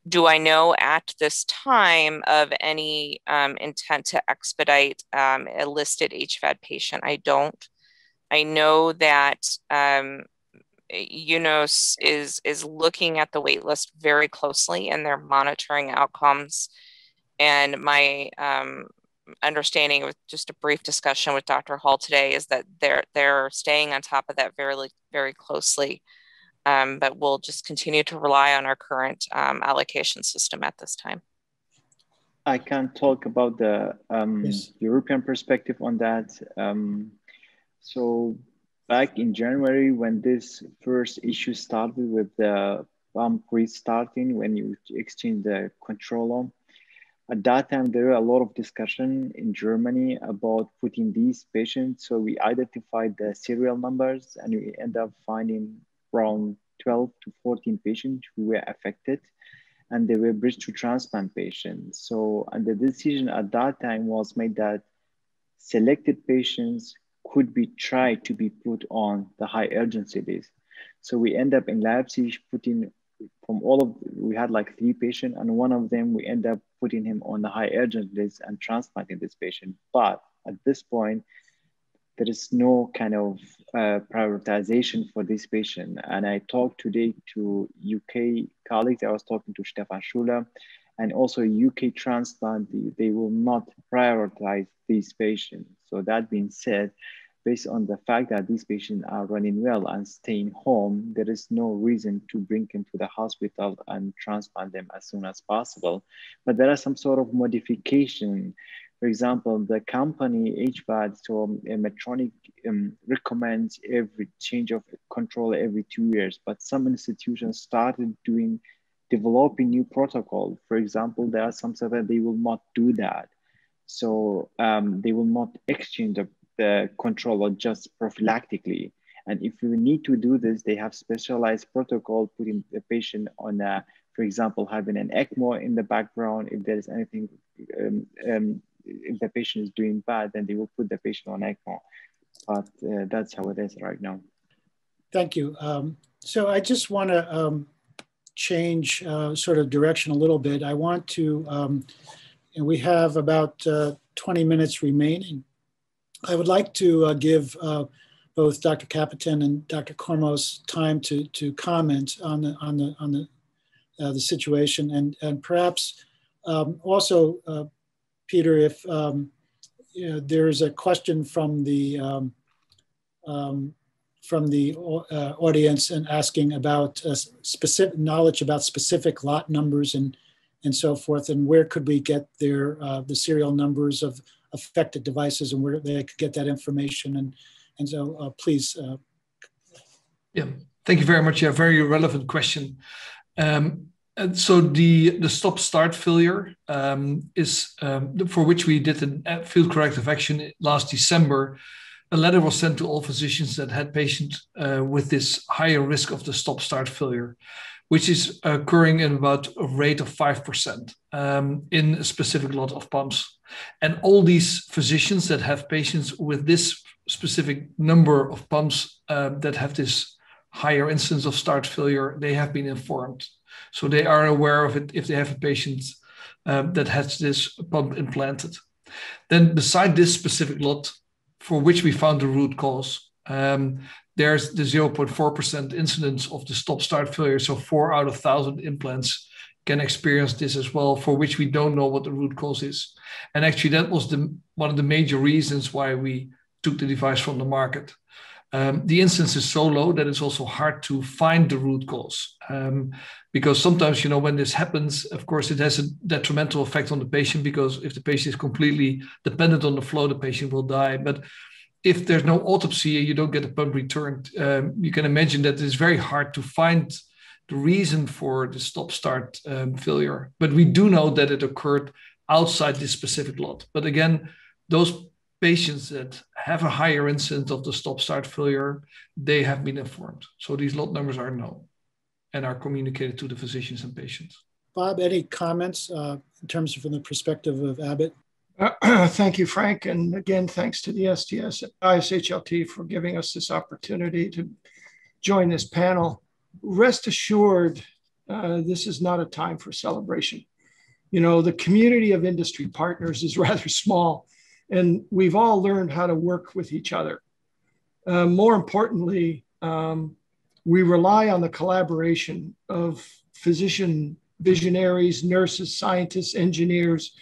do I know at this time of any um, intent to expedite um, a listed HVAD patient? I don't. I know that um, UNOS is is looking at the waitlist very closely and they're monitoring outcomes. And my um, understanding with just a brief discussion with Dr. Hall today is that they're they're staying on top of that very very closely um, but we'll just continue to rely on our current um, allocation system at this time. I can talk about the um, yes. European perspective on that. Um, so back in January, when this first issue started with the pump restarting, when you exchange the controller, at that time there were a lot of discussion in Germany about putting these patients. So we identified the serial numbers and we end up finding around 12 to 14 patients who were affected and they were bridge to transplant patients. So, and the decision at that time was made that selected patients could be tried to be put on the high urgency list. So we end up in Leipzig putting from all of, we had like three patients and one of them, we end up putting him on the high urgent list and transplanting this patient. But at this point, there is no kind of uh, prioritization for this patient. And I talked today to UK colleagues. I was talking to Stephan Schueler and also UK transplant, they will not prioritize these patients. So that being said, based on the fact that these patients are running well and staying home, there is no reason to bring them to the hospital and transplant them as soon as possible. But there are some sort of modification for example, the company HVAD, so Medtronic um, recommends every change of control every two years, but some institutions started doing developing new protocol. For example, there are some that they will not do that. So um, they will not exchange the, the controller just prophylactically. And if you need to do this, they have specialized protocol putting the patient on a, for example, having an ECMO in the background. If there is anything um, um, if the patient is doing bad, then they will put the patient on ECMO. But uh, that's how it is right now. Thank you. Um, so I just want to um, change uh, sort of direction a little bit. I want to, um, we have about uh, 20 minutes remaining. I would like to uh, give uh, both Dr. Kappetein and Dr. Kormos time to, to comment on the, on the, on the, uh, the situation and, and perhaps um, also, uh, Pieter, if um, you know, there's a question from the um, um, from the uh, audience and asking about uh, specific knowledge about specific lot numbers and and so forth, and where could we get their the serial numbers of affected devices and where they could get that information and and so uh, please. Uh, yeah, thank you very much. Yeah, very relevant question. Um, and so the the stop start failure um, is um, for which we did a field corrective action last December. A letter was sent to all physicians that had patients uh, with this higher risk of the stop start failure, which is occurring in about a rate of five percent um, in a specific lot of pumps. And all these physicians that have patients with this specific number of pumps uh, that have this higher instance of start failure, they have been informed so they are aware of it if they have a patient um, that has this pump implanted. Then beside this specific lot for which we found the root cause, um, there's the 0.4% incidence of the stop-start failure. So four out of 1,000 implants can experience this as well, for which we don't know what the root cause is. And actually, that was the one of the major reasons why we took the device from the market. Um, the incidence is so low that it's also hard to find the root cause. Um, because sometimes, you know, when this happens, of course, it has a detrimental effect on the patient because if the patient is completely dependent on the flow, the patient will die. But if there's no autopsy, and you don't get a pump returned. Um, you can imagine that it's very hard to find the reason for the stop-start um, failure. But we do know that it occurred outside this specific lot. But again, those patients that have a higher incidence of the stop-start failure, they have been informed. So these lot numbers are known and are communicated to the physicians and patients. Bob, any comments uh, in terms of from the perspective of Abbott? Uh, thank you, Frank. And again, thanks to the STS ISHLT for giving us this opportunity to join this panel. Rest assured, uh, this is not a time for celebration. You know, the community of industry partners is rather small and we've all learned how to work with each other. Uh, more importantly, um, we rely on the collaboration of physician visionaries, nurses, scientists, engineers,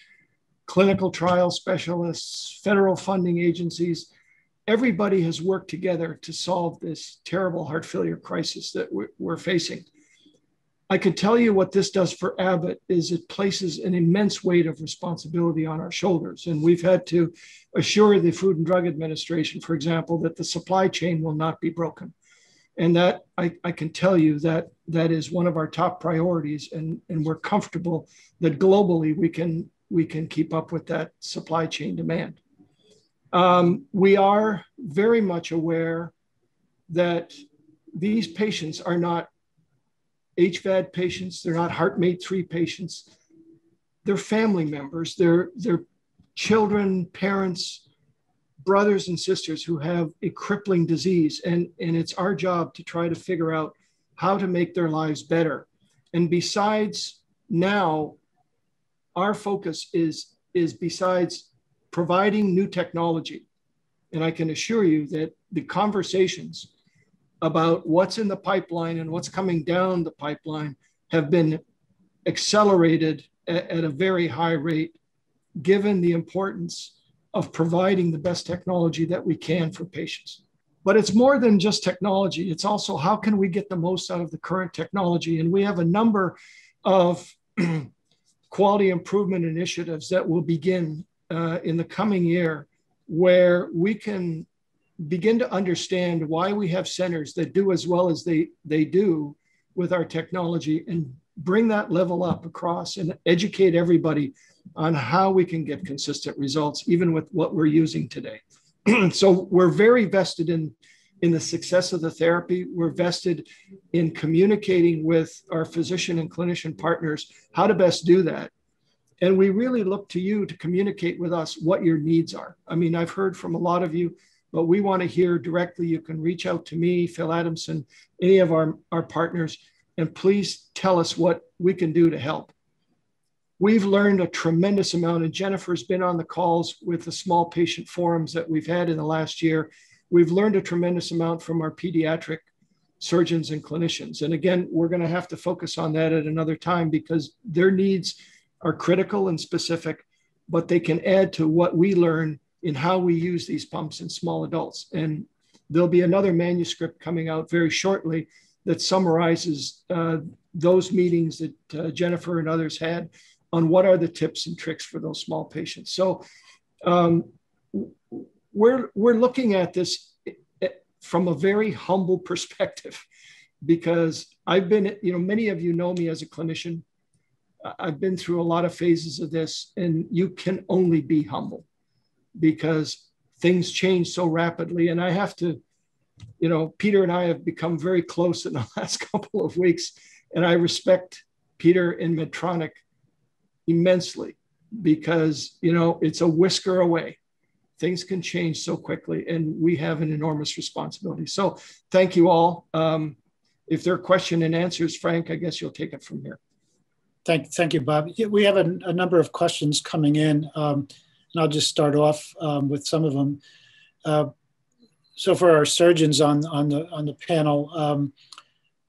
clinical trial specialists, federal funding agencies. Everybody has worked together to solve this terrible heart failure crisis that we're facing. I can tell you what this does for Abbott is it places an immense weight of responsibility on our shoulders. And we've had to assure the Food and Drug Administration, for example, that the supply chain will not be broken. And that I, I can tell you that that is one of our top priorities. And, and we're comfortable that globally we can we can keep up with that supply chain demand. Um, we are very much aware that these patients are not HVAD patients, they're not HeartMate 3 patients. They're family members, they're, they're children, parents, brothers and sisters who have a crippling disease. And, and it's our job to try to figure out how to make their lives better. And besides now, our focus is, is besides providing new technology. And I can assure you that the conversations about what's in the pipeline and what's coming down the pipeline have been accelerated at, at a very high rate, given the importance of providing the best technology that we can for patients. But it's more than just technology. It's also how can we get the most out of the current technology? And we have a number of quality improvement initiatives that will begin uh, in the coming year where we can begin to understand why we have centers that do as well as they, they do with our technology and bring that level up across and educate everybody on how we can get consistent results, even with what we're using today. so we're very vested in, in the success of the therapy. We're vested in communicating with our physician and clinician partners how to best do that. And we really look to you to communicate with us what your needs are. I mean, I've heard from a lot of you but we want to hear directly. You can reach out to me, Phil Adamson, any of our, our partners, and please tell us what we can do to help. We've learned a tremendous amount, and Jennifer's been on the calls with the small patient forums that we've had in the last year. We've learned a tremendous amount from our pediatric surgeons and clinicians. And again, we're going to have to focus on that at another time because their needs are critical and specific, but they can add to what we learn in how we use these pumps in small adults. And there'll be another manuscript coming out very shortly that summarizes uh, those meetings that uh, Jennifer and others had on what are the tips and tricks for those small patients. So um, we're, we're looking at this eh, from a very humble perspective because I've been, you know, many of you know me as a clinician. I've been through a lot of phases of this, and you can only be humble because things change so rapidly. And I have to, you know, Pieter and I have become very close in the last couple of weeks, and I respect Pieter and Medtronic immensely because, you know, it's a whisker away. Things can change so quickly, and we have an enormous responsibility. So, thank you all. Um, if there are question and answers, Frank, I guess you'll take it from here. Thank, thank you, Bob. We have a, a number of questions coming in, um, and I'll just start off um, with some of them. Uh, so, for our surgeons on on the on the panel, um,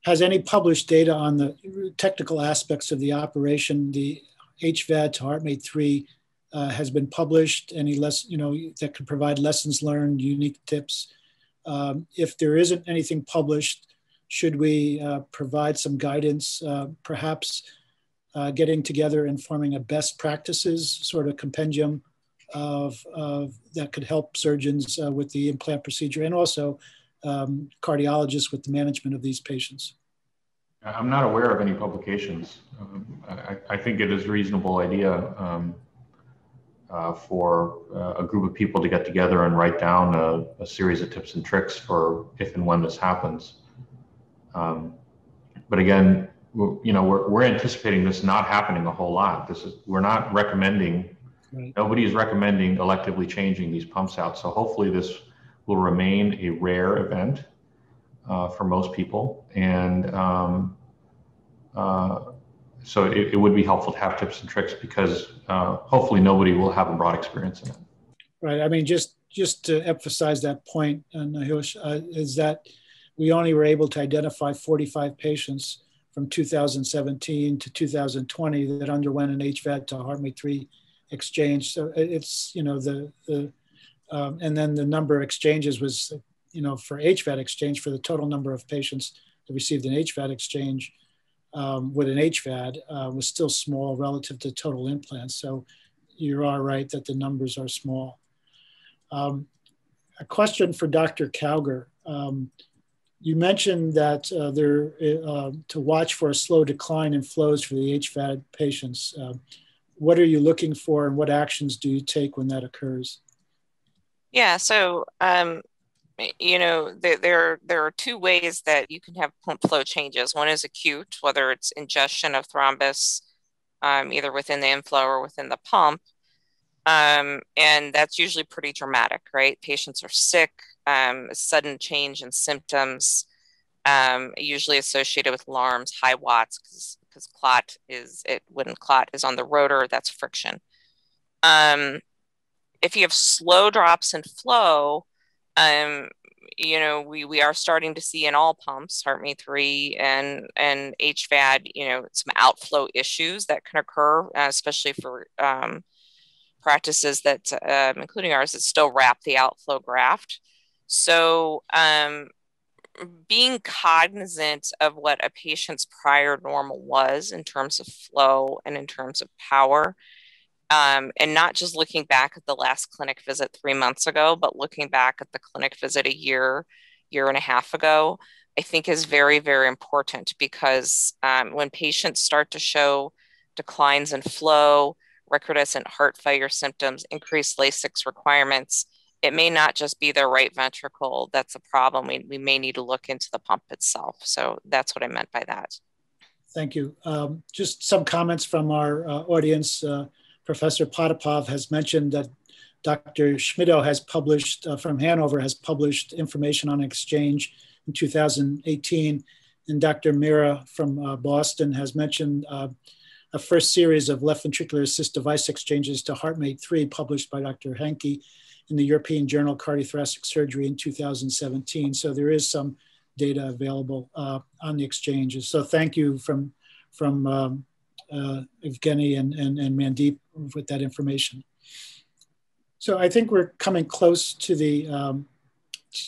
has any published data on the technical aspects of the operation, the HVAD to HeartMate three, uh, has been published? Any less, you know, that could provide lessons learned, unique tips. Um, if there isn't anything published, should we uh, provide some guidance, uh, perhaps uh, getting together and forming a best practices sort of compendium of, of that could help surgeons uh, with the implant procedure and also um, cardiologists with the management of these patients? I'm not aware of any publications. Um, I, I, think it is a reasonable idea um, uh, for uh, a group of people to get together and write down a, a, series of tips and tricks for if and when this happens. Um, but again, you know, we're, we're anticipating this not happening a whole lot. This is, we're not recommending, right. nobody is recommending electively changing these pumps out. So hopefully this will remain a rare event uh, for most people. And um, uh, so it, it, would be helpful to have tips and tricks because uh, hopefully nobody will have a broad experience in it. Right. I mean, just just to emphasize that point, uh, Nahush, uh, is that we only were able to identify 45 patients from 2017 to 2020 that underwent an HVAD to HeartMate 3 exchange. So it's, you know, the, the um, and then the number of exchanges was, you know, for HVAD exchange for the total number of patients that received an HVAD exchange um, with an HVAD uh, was still small relative to total implants. So you are right that the numbers are small. Um, a question for Dr. Cowger. Um, you mentioned that uh, there uh, to watch for a slow decline in flows for the HVAD patients. Uh, what are you looking for, and what actions do you take when that occurs? Yeah, so um, you know there, there there are two ways that you can have pump flow changes. One is acute, whether it's ingestion of thrombus um, either within the inflow or within the pump, um, and that's usually pretty dramatic, right? Patients are sick, um, sudden change in symptoms, um, usually associated with alarms, high watts, because clot is it when clot is on the rotor, that's friction. Um, if you have slow drops in flow, um, you know, we, we are starting to see in all pumps, HeartMate 3 and, and HVAD, you know, some outflow issues that can occur, uh, especially for um, practices that, um, including ours, that still wrap the outflow graft. So, um, being cognizant of what a patient's prior normal was in terms of flow and in terms of power, um, and not just looking back at the last clinic visit three months ago, but looking back at the clinic visit a year, year and a half ago, I think is very, very important because um, when patients start to show declines in flow, recrudescent heart failure symptoms, increased Lasix requirements, it may not just be the right ventricle that's a problem. We, we may need to look into the pump itself. So that's what I meant by that. Thank you. Um, just some comments from our uh, audience. Uh, Professor Potapov has mentioned that Dr. Schmitto has published, uh, from Hanover, has published information on exchange in 2018. And Dr. Mehra from uh, Boston has mentioned uh, a first series of left ventricular assist device exchanges to HeartMate 3 published by Dr. Henke in the European Journal of Cardiothoracic Surgery in 2017. So there is some data available uh, on the exchanges. So thank you from, from um, uh, Evgeny and, and, and Mandeep with that information. So I think we're coming close to the um,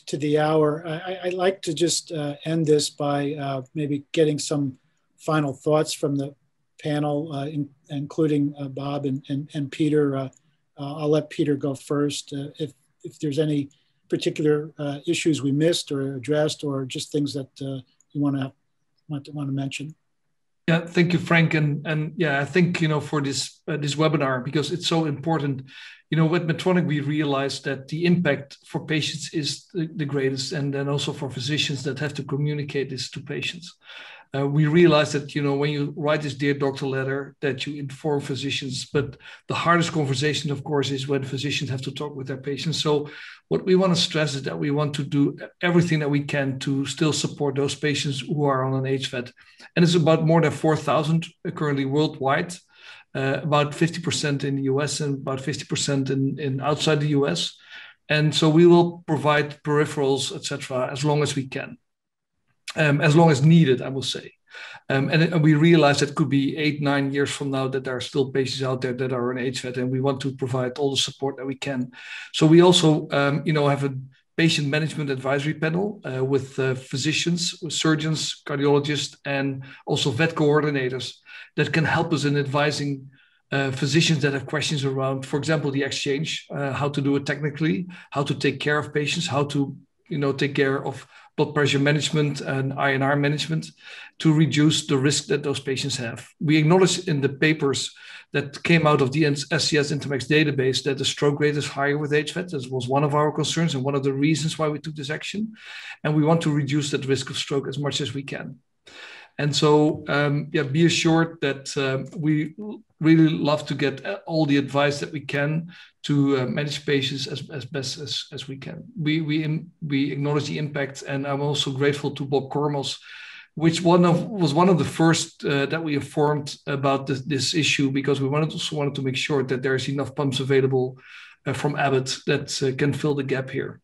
to the hour. I, would like to just uh, end this by uh, maybe getting some final thoughts from the panel, uh, in, including uh, Bob and, and, and Pieter. Uh, uh, I'll let Pieter go first. if, if there's any particular issues we missed or addressed or just things that you want to want to want to mention. Yeah, thank you, Frank, and and yeah, I think you know for this uh, this webinar because it's so important. You know, with Medtronic, we realized that the impact for patients is the, the greatest, and then also for physicians that have to communicate this to patients uh, we realize that you know when you write this dear doctor letter that you inform physicians but the hardest conversation of course is when physicians have to talk with their patients so what we want to stress is that we want to do everything that we can to still support those patients who are on an HVAD. And it's about more than 4,000 currently worldwide, uh, about 50% in the US and about 50% in, in outside the US. And so we will provide peripherals, etc., as long as we can um, as long as needed, I will say. Um, and, and, we realize that could be eight, nine years from now that there are still patients out there that are on HVAD, and we want to provide all the support that we can. So we also, um, you know, have a patient management advisory panel uh, with uh, physicians, with surgeons, cardiologists, and also VAD coordinators that can help us in advising uh, physicians that have questions around, for example, the exchange, uh, how to do it technically, how to take care of patients, how to, you know, take care of blood pressure management and INR management to reduce the risk that those patients have. We acknowledge in the papers that came out of the STS Intermacs database that the stroke rate is higher with HVAD. This was one of our concerns and one of the reasons why we took this action. And we want to reduce that risk of stroke as much as we can. And so, um, yeah, be assured that uh, we really love to get all the advice that we can to uh, manage patients as, as best as, as we can. We, we, we acknowledge the impact, and I'm also grateful to Bob Kormos, which one of was one of the first uh, that we informed about this, this, issue because we wanted also wanted to make sure that there's enough pumps available uh, from Abbott that uh, can fill the gap here.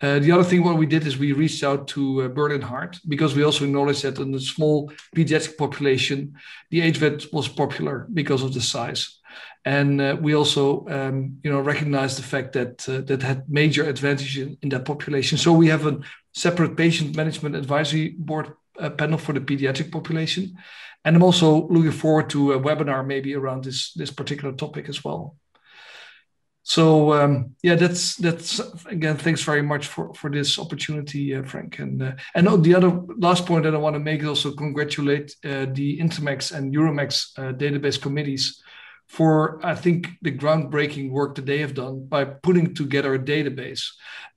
Uh, the other thing what we did is we reached out to uh, Berlin Heart because we also acknowledged that in the small pediatric population, the HVAD was popular because of the size. And uh, we also, um, you know, recognize the fact that uh, that had major advantage in, in, that population. So we have a separate patient management advisory board uh, panel for the pediatric population, and I'm also looking forward to a webinar maybe around this this particular topic as well. So um, yeah, that's that's again. Thanks very much for for this opportunity, uh, Frank. And uh, and oh, the other last point that I want to make is also congratulate uh, the Intermacs and Euromacs uh, database committees for I think the groundbreaking work that they have done by putting together a database.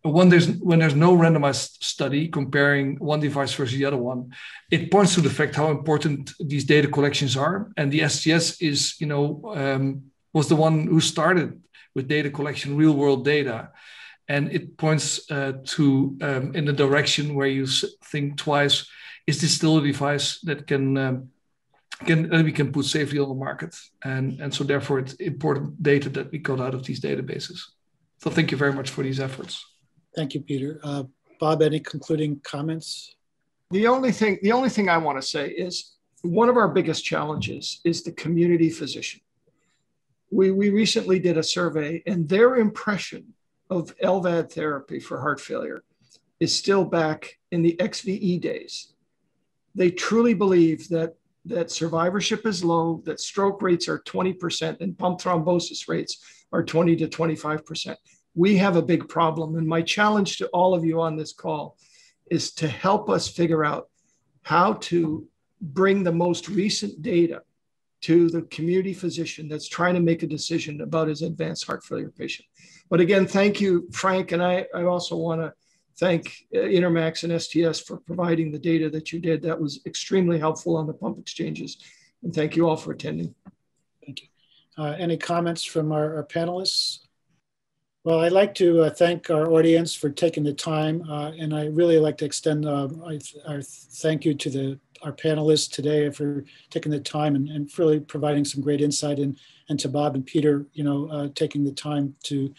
When there's when there's no randomized study comparing one device versus the other one, it points to the fact how important these data collections are. And the STS is you know um, was the one who started with data collection, real world data. And it points uh, to um, in the direction where you think twice: Is this still a device that can um, can that we can put safely on the market? And and so therefore, it's important data that we got out of these databases. So thank you very much for these efforts. Thank you, Pieter. Uh, Bob, any concluding comments? The only thing the only thing I want to say is one of our biggest challenges is the community physician we, we recently did a survey, and their impression of LVAD therapy for heart failure is still back in the XVE days. They truly believe that, that survivorship is low, that stroke rates are 20%, and pump thrombosis rates are 20 to 25%. We have a big problem. And my challenge to all of you on this call is to help us figure out how to bring the most recent data to the community physician that's trying to make a decision about his advanced heart failure patient. But again, thank you, Frank. And I, I also want to thank Intermacs and STS for providing the data that you did. That was extremely helpful on the pump exchanges. And thank you all for attending. Thank you. Uh, any comments from our, our, panelists? Well, I'd like to uh, thank our audience for taking the time, uh, and I really like to extend uh, our thank you to the our panelists today for taking the time and, and really providing some great insight and, and to Bob and Pieter, you know, uh, taking the time to,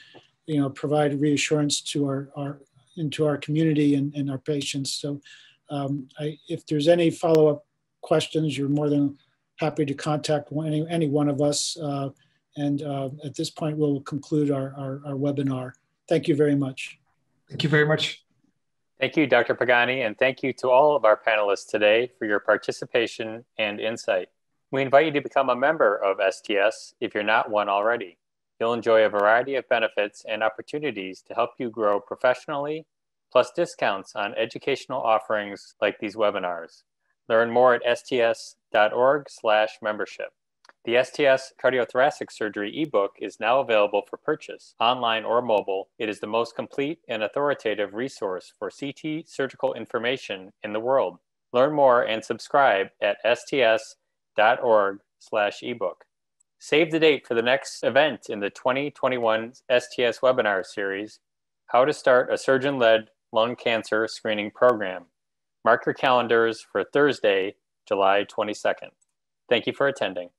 you know, provide reassurance to our, our into our community and, and our patients. So um, I, if there's any follow-up questions, you're more than happy to contact any, any one of us. Uh, and uh, at this point, we'll conclude our, our, our webinar. Thank you very much. Thank you very much. Thank you, Dr. Pagani, and thank you to all of our panelists today for your participation and insight. We invite you to become a member of STS if you're not one already. You'll enjoy a variety of benefits and opportunities to help you grow professionally, plus discounts on educational offerings like these webinars. Learn more at sts.org/membership. The STS Cardiothoracic Surgery ebook is now available for purchase, online or mobile. It is the most complete and authoritative resource for CT surgical information in the world. Learn more and subscribe at sts.org/ebook. Save the date for the next event in the 2021 STS webinar series, How to Start a Surgeon-Led Lung Cancer Screening Program. Mark your calendars for Thursday, July 22nd. Thank you for attending.